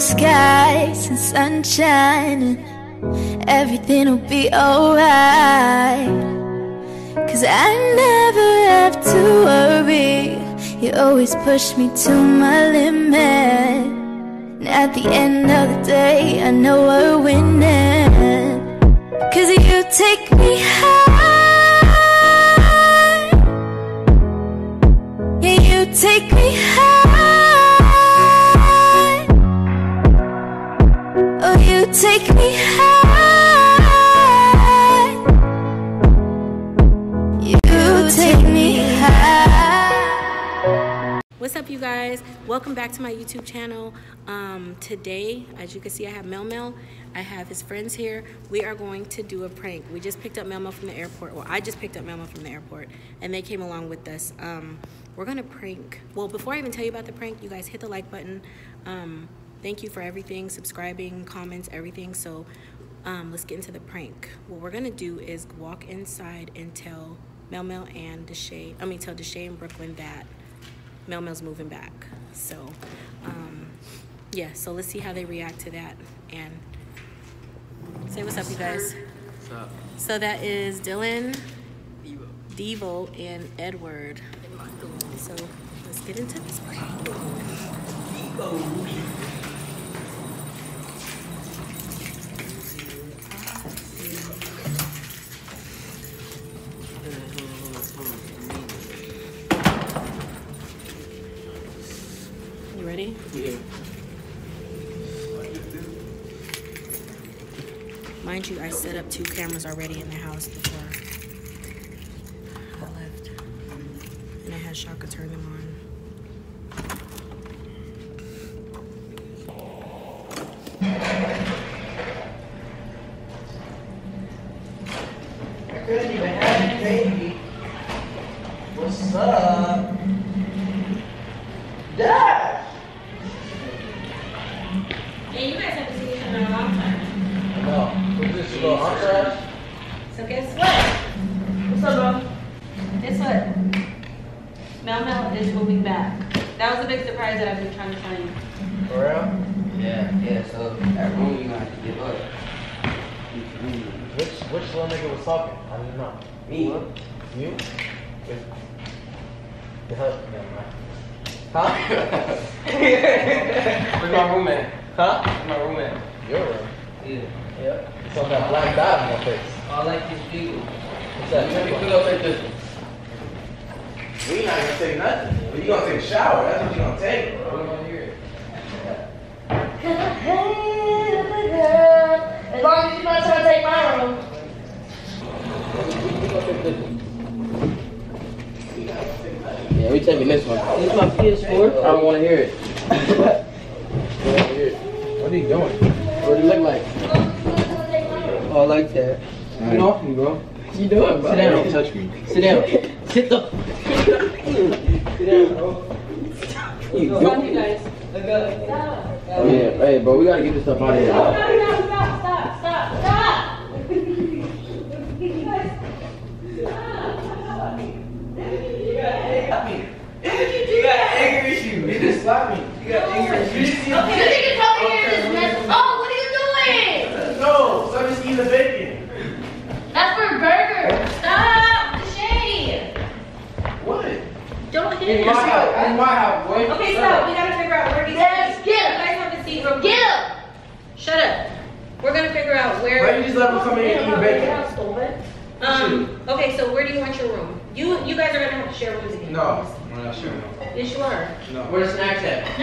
skies and sunshine and everything will be alright. Cause I never have to worry. You always push me to my limit. And at the end of the day, I know we're winning. Cause you take me high. Yeah, you take me high. Take me high. You take me high. What's up, you guys? Welcome back to my YouTube channel. Um, today, as you can see, I have Mel Mel. I have his friends here. We are going to do a prank. We just picked up Mel Mel from the airport. Well, I just picked up Mel Mel from the airport, and they came along with us. Um, we're gonna prank. Well, before I even tell you about the prank, you guys hit the like button. Um, thank you for everything, subscribing, comments, everything. So um, let's get into the prank. What we're gonna do is walk inside and tell Mel Mel and Deshae. I mean, tell Deshae and Brooklyn that Mel Mel's moving back. So, um, yeah, so let's see how they react to that. And say what's up, you guys. What's up? So that is Dylan, Devo, and Edward. So let's get into this prank. You ready? Yeah. Mind you, I set up two cameras already in the house before I left. And I had Shaka turn them on. Baby. What's up? Yeah, you guys haven't seen each other in a long time. No. Was this little entourage? So guess what? What's up, bro? Guess what? Mel Mel is. That was a big surprise that I've been trying to tell you. For real? Yeah, yeah, so that room you gonna have to give up. Which which little nigga was talking? I didn't know. Me? You? With the husband, never mind. Huh? Where's my roommate? huh? Where's my roommate? Your room. Yeah. Yep. It's on that black dot in your face. I like these people. What's Let me that? go take this. We not gonna take nothing. But you gonna take a shower. That's what you gonna take, I bro. don't want to hear it. As long as you're not trying to take my room. Yeah, we taking this one. This is my PS4. I don't want to hear it. What are you doing? What do you look like? Oh, I like that. Get off me, bro. You doing, bro? Sit down. Don't touch me. Sit down. Sit the. Sit down, bro. You you guys? Oh yeah, hey, bro, we gotta get this stuff out of here. Stop, stop, stop, stop, stop. You got anger issues. You just slap me. You got anger issues. Okay, this nigga come here and mess. Oh, what are you doing? No, so just eat the bacon. That's for a burger. Stop the shade. What? Don't hit In him. my house, in my house, boy. Okay, so We gotta figure out where he's Yes, You get him. guys have to see real quick. Get him. Shut up. We're gonna figure out where. Why you just let him come in and eat bacon? Um. Okay, so where do you want your room? You you guys are gonna have to share rooms again. No, we're not sure. Yes, you are. No. Where's the snacks at?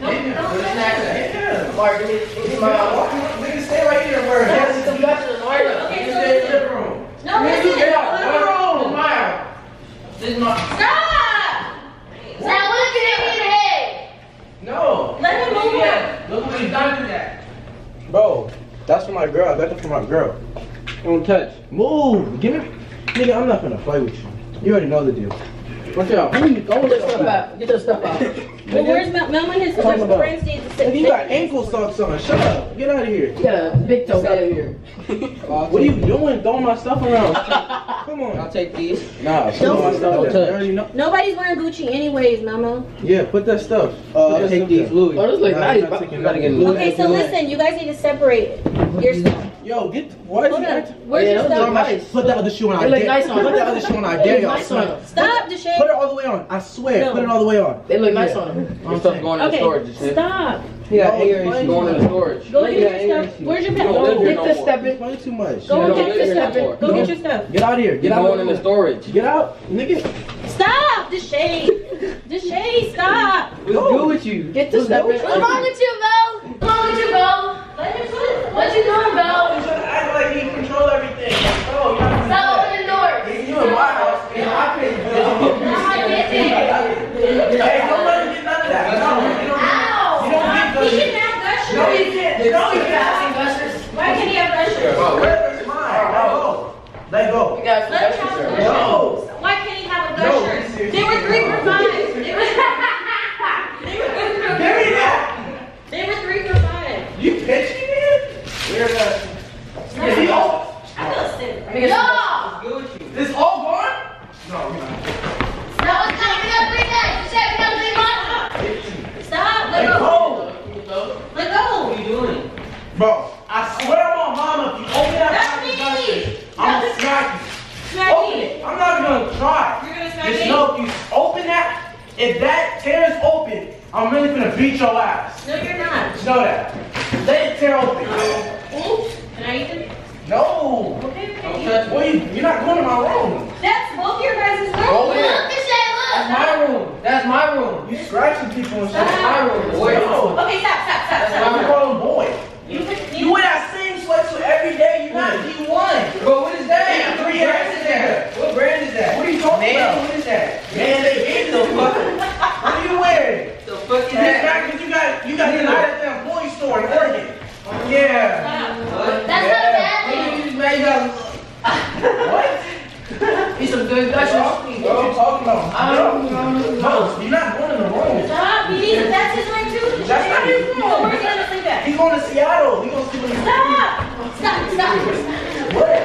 No. Yeah, Where the snacks at? yeah. Mark, give me, give me my. Nigga, stay right here, bro. Yes, you got to Mark. Okay, You so stay in the living room. No, Man, you listen. get out. Living room. This is my house. This is my. Stop. Now look at me in the head. No. Let him move Yeah. Look what you done to that. Bro, that's for my girl. I got that for my girl. Don't touch. Move. Give me. Nigga, I'm not gonna play with you. You already know the deal. Watch out. Please, don't stuff out. Get that stuff out. Well, where's Mel? Mel and his, his friends need to sit. Nigga, you got ankle socks on. Shut up. Get out of here. You got a big toe out of here. What are you doing? Throwing my stuff around. Come on. I'll take these. Nah, Don't- my stuff don't that's touch. dirty. No. Nobody's wearing Gucci anyways, Mama. Yeah, put that stuff. Uh, Put I'll that take stuff these. Louis. Oh, this look Nah, nice. I'm not but taking we gotta get. Louis. Okay, so listen, you guys need to separate your stuff. Yo, get. Why is Hold he on. acting? Where's Yeah, your those stuff? nice. Put that other shoe on. I look dare- nice on Put that other shoe on. I They dare look you. nice on him. Stop, Deshae. Put it all the way on. I swear. No. Put it all the way on. They look nice Yeah. on him. Your stuff saying. going in the Okay, storage. you stop. He got No, air issues going in the storage. Go get he your stuff. Where's your You bag? don't live Go get no the stuff. You're playing too much. Go You and don't get live your stuff. Go get your stuff. Get out of here. Get You out. going in the storage. Get out, nigga. Stop, Deshae. Deshae, stop. What's good with you? Get the stuff. What's wrong with you, Mo? What's wrong with you, Mo? What you doing, Mo? He's trying to act like he control everything. Bro, you're not Stop opening doors. You in my house. In my place. Now I get it. Hey, don't let him get none of that. No, you don't. Ow. You don't get He those. can have gushers. No, he can't. No, he can't. Why can he have gushers? Where's mine? Let go. Let go. You guys Let him have some gushers. No. Why can't he have a No, gushers? he's- They were three for five. They were, they were, Give me that. they were three for five. You pitching it? Where the? Is he all? I feel sick. No! This all gone? No, no. That was. We got three days. You said we got three months. Stop. Let Let go. go. Let go. What are you doing? Bro, I swear on mama, if you open that That's fucking me. I'm gonna smack you. Smack Open me. it. I'm not even gonna try. You're gonna smack Just me? know if you open that, if that tears open, I'm really gonna beat your ass. No, you're not. Just know that. Let it tear open. Can I eat them? No. Okay, Don't okay. touch Boy, you, you're not going to my room. That's both your guys' Go rooms. in. Look, That's my room. That's my room. You scratching people and shit. That's my room. Boy. No. Okay, stop, stop, stop, That's stop. my You call him boy. You, You wear that same sweatsuit every day. You're not D1. But what is that? Yeah, three What brand years is that? What brand is that? What are you talking Man, about? what is that? Man, they gave you the fuck. What are you wearing? The fuck is It's that? back because you got you got denied at the employee store in Oregon. Yeah. What? That's not a bad thing. You just made up. What? These some good What gushers. you talking about? I don't know. No, you're not going in the room. Stop. He needs, that's his room too. That's not his room. So where's he gonna sleep at? He's going to Seattle. He's going to sleep in the Stop. Stop, stop, stop. What?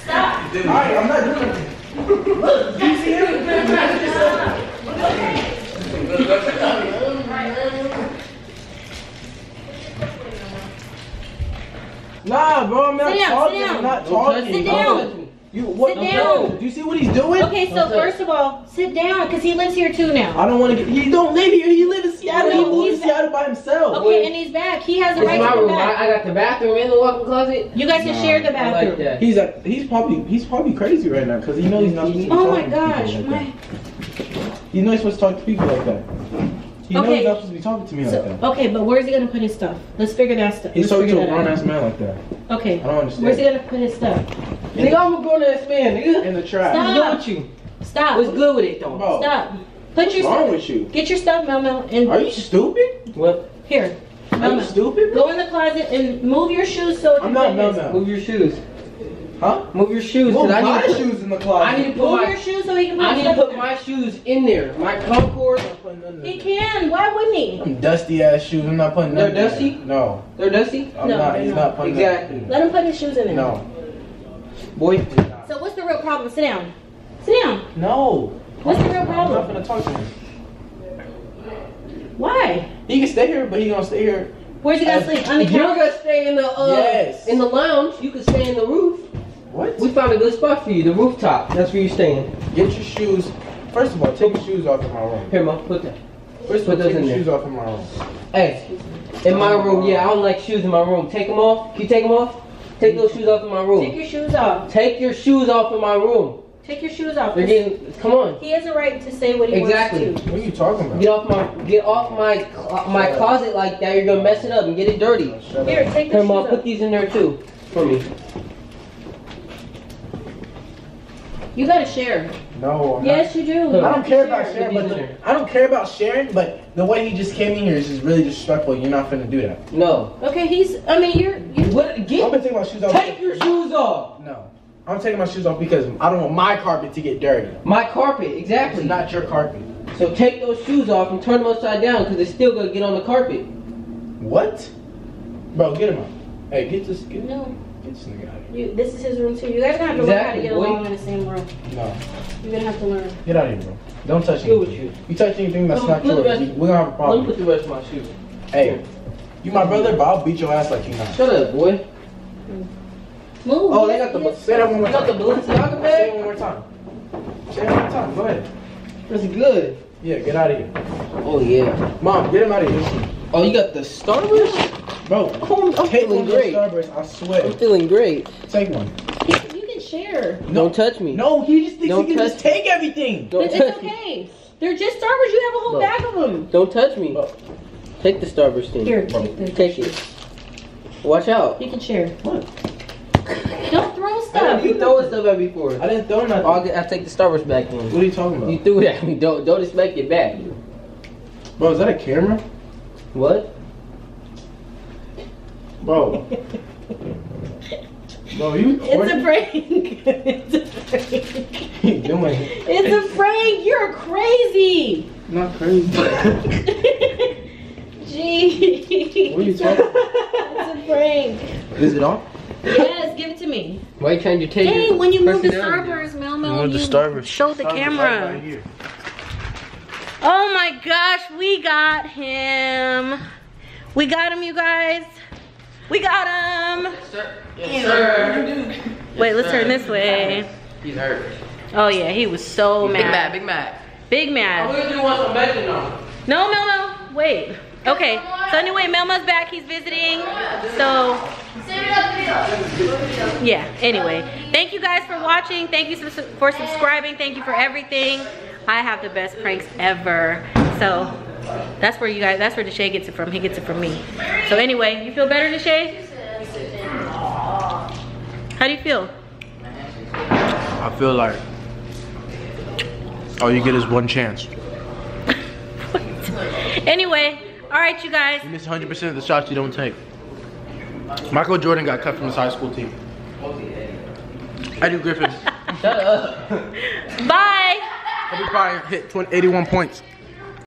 Stop. All right, I'm not doing anything. Look, you see him? Nah, bro, I'm not Sit down, talking. sit down. I'm not talking. Sit down. Don't touch me. You what? Sit down. Do you see what he's doing? Okay, so first of all, sit down because he lives here too now. I don't want to get. He don't live here. He live in Seattle. No, he moved to Seattle by himself. Okay, and he's back. He has the It's right my to come room. I, back. I got the bathroom in the walk-in closet. You guys can share the I like bathroom. that. He's a, he's probably he's probably crazy right now because he knows he's not oh supposed to be Oh talking my to gosh, people my. like that. He knows he's supposed to talk to people like that. He knows Okay. he's not supposed to be talking to me like that. okay, but where's he gonna put his stuff? Let's figure that stuff. He's Let's talking to a grown out. ass man like that. Okay, I don't understand. where's he gonna put his stuff? Nigga, I'm a grown ass man, nigga. In the trash. What's Stop. good with you? Stop. What's good with it though? Bro, Stop. Put what's your wrong stuff. with you? Get your stuff, Mel Mel, and Are you stupid? What? here. Are Mel you Mel. stupid? Go in the closet and move your shoes so. it I'm not fit Mel. Mel. Move your shoes. Huh? Move your shoes. Move Cause I my need to put, shoes in the closet. I need to put Move my your shoes so he can put I need to stuff. put my shoes in there. My Concord. He can. Why wouldn't he? Them dusty ass shoes. I'm not putting They're in dusty? there. No, They're dusty. I'm No, not. they're He's not. not putting Exactly. Let him put his shoes in there. No. Boy. So what's the real problem? Sit down. Sit down. No. What's the real problem? I'm not gonna talk to him. Why? He can stay here, but he gonna stay here. Where's he gonna sleep? On the You're couch? gonna stay in the uh Yes. in the lounge. You can stay in the roof. What? We found a good spot for you, the rooftop. That's where you're staying. Get your shoes. First of all, take your shoes off in my room. Here, Mom, put that. First of all, Put take in your there. shoes off in my room. Hey, in my room, yeah, I don't like shoes in my room. Take them off. Can you take them off? Take those shoes off in my room. Take your shoes off. Take your shoes off in my room. Take your shoes off. They're getting. Come on. He has a right to say what he Exactly. wants to. What are you talking about? Get off my get off my cl- my closet like that. You're gonna mess it up and get it dirty. Shut Here, up. take the Here, shoes ma, off. put these in there too for me. You gotta share. No. I'm Yes, you do. Not. I don't care about sharing, but the. I don't care about sharing. But the way he just came in here is just really disrespectful. You're not finna do that. No. Okay, he's. I mean, you're. you What? I'm Get. gonna take my shoes off. Take your shoes off. No. I'm taking my shoes off because I don't want my carpet to get dirty. My carpet, It's exactly. not your carpet. So take those shoes off and turn them upside down because it's still gonna get on the carpet. What? Bro, get him out. Hey, get this, get, No, get this nigga out of here. You, this is his room too. You guys are gonna have to learn how to Exactly, get boy. along in the same room. No, You're gonna have to learn. get out of here, bro. Don't touch Good with anything. you. You touch anything that's Look- not look yours, at- we're gonna have a problem. Let me problem. put the rest of my shoes. Hey, you my brother, but I'll beat your ass like you not. Shut up, boy. Move. Oh, they got the Say that one more you got the Balenciaga Say it one more time. Say it one more time. Go ahead. That's good. Yeah, get out of here. Oh yeah. Mom, get him out of here. Oh, you got the Starburst. Bro, Oh, I'm take feeling one great. Starburst, I swear. I'm feeling great. Take one. You can share. Don't touch me. No, he just thinks Don't he can just touch- take everything. Don't But touch it's me. okay. They're just Starburst. You have a whole Look. bag of them. Don't touch me. Look. Take the Starburst thing. Here, take this. Take it. Watch out. You can share. What? Don't throw stuff. you throwing stuff at me for. I didn't throw nothing. I'll, get, I'll take the Starburst back then. What are you talking about? You threw it at me. Don't don't expect it back. Bro, is that a camera? What? Bro. Bro, you It's a recording? prank. it's a prank. you doing? It's a prank. You're crazy. Not crazy. Gee. What are you talking It's a prank. Is it on? Yes, give it to me. Why can't you trying to take Hey, your when you move the personality? Starburst, Mel Mel, Move the you Starburst. show the camera. Oh my gosh, we got him. We got him, you guys. We got him. Sir, yes, sir. Wait, let's sir. turn this way. He's hurt. Oh yeah, he was so Big mad, mad. big mad. Big I'm mad. gonna do one some betting on. No, no, no. Wait. Okay. So anyway, Mel Mel's back. He's visiting. So yeah. Anyway, thank you guys for watching. Thank you for for subscribing. Thank you for everything. I have the best pranks ever. So that's where you guys. That's where Deshae gets it from. He gets it from me. So anyway, you feel better, Deshae? How do you feel? I feel like all you get is one chance. Anyway, all right, you guys. You miss 100% of the shots you don't take. Michael Jordan got cut from his high school team. Eddie Griffin. Shut up. Bye. Hit 20, 81 points.